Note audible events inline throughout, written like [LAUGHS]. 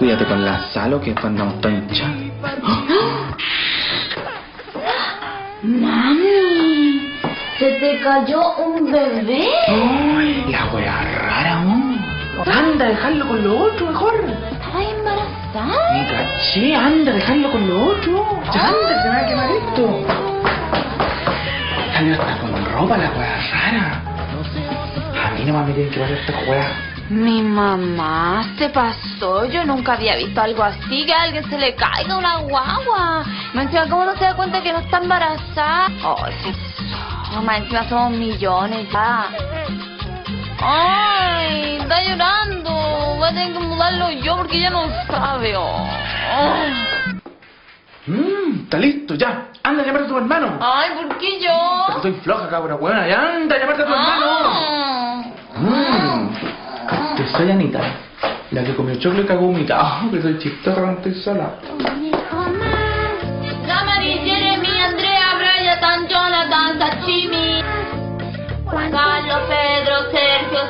Cuídate con la salo que después andamos todo hinchados. Mami, se te cayó un bebé. Ay, la wea rara, ¿no? Anda, dejarlo con lo otro mejor. ¿Estás embarazada? Ni caché, anda, dejarlo con lo otro. Ya anda, se me va a quemar esto. Salió hasta con ropa la wea rara. A mí nomás me tienen que pasar esta wea. Mi mamá se pasó. Yo nunca había visto algo así, que a alguien se le caiga una guagua. Me encima, ¿cómo no se da cuenta que no está embarazada? Ay, qué Mamá, encima somos millones ya. Ay, está llorando. Voy a tener que mudarlo yo porque ya no sabe. Mmm, está listo, ya. Anda a llamar a tu hermano. Ay, ¿por qué yo? Porque estoy floja, cabra buena. Ya anda a llamarte a tu hermano. Soy Anita. La que comió chocolate y cagó. Ah, [LAUGHS] que soy chistosa estoy sola. Pedro, Sergio,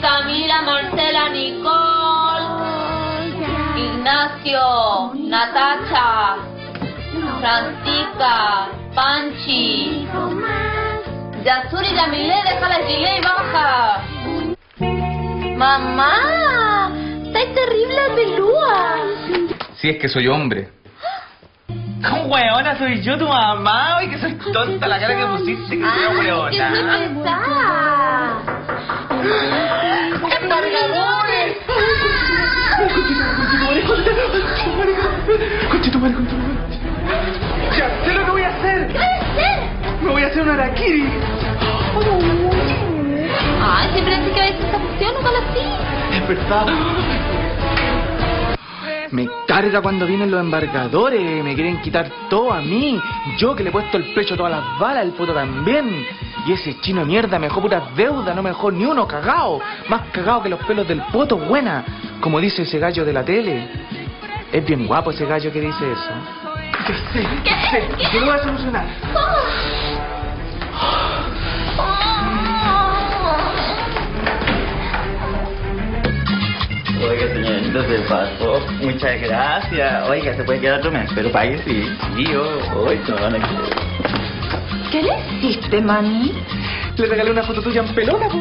Camila, Marcela, Nicole, Ignacio, Natacha, Francisca, Panchi, Yasuri, Yamile, déjala Gile y baja. Mamá, está terrible pelúa. Si es que soy hombre. ¿Cómo [GASPS] weona soy yo tu mamá? Ay, que soy tonta la cara que pusiste, que soy que weona. soy pesada. ¡Embargadores! Conchito madre, conchito madre. Ya, sé lo que voy a hacer. ¿Qué a hacer? Me voy a hacer un araquiri. Siempre que a veces esta cuestión no. Es verdad. Me carga cuando vienen los embargadores, me quieren quitar todo a mí. Yo que le he puesto el pecho a todas las balas, el puto también. Y ese chino de mierda me dejó puras deudas, no me dejó ni uno cagao. Más cagao que los pelos del poto, buena. Como dice ese gallo de la tele. Es bien guapo ese gallo que dice eso. Yo sé, yo sé, que lo voy a solucionar. Muchas gracias. Oiga, se puede quedar otro mes, pero pague sí. Sí, yo. Hoy no van a querer. ¿Qué le hiciste, mami? Le regalé una foto tuya en pelona, po.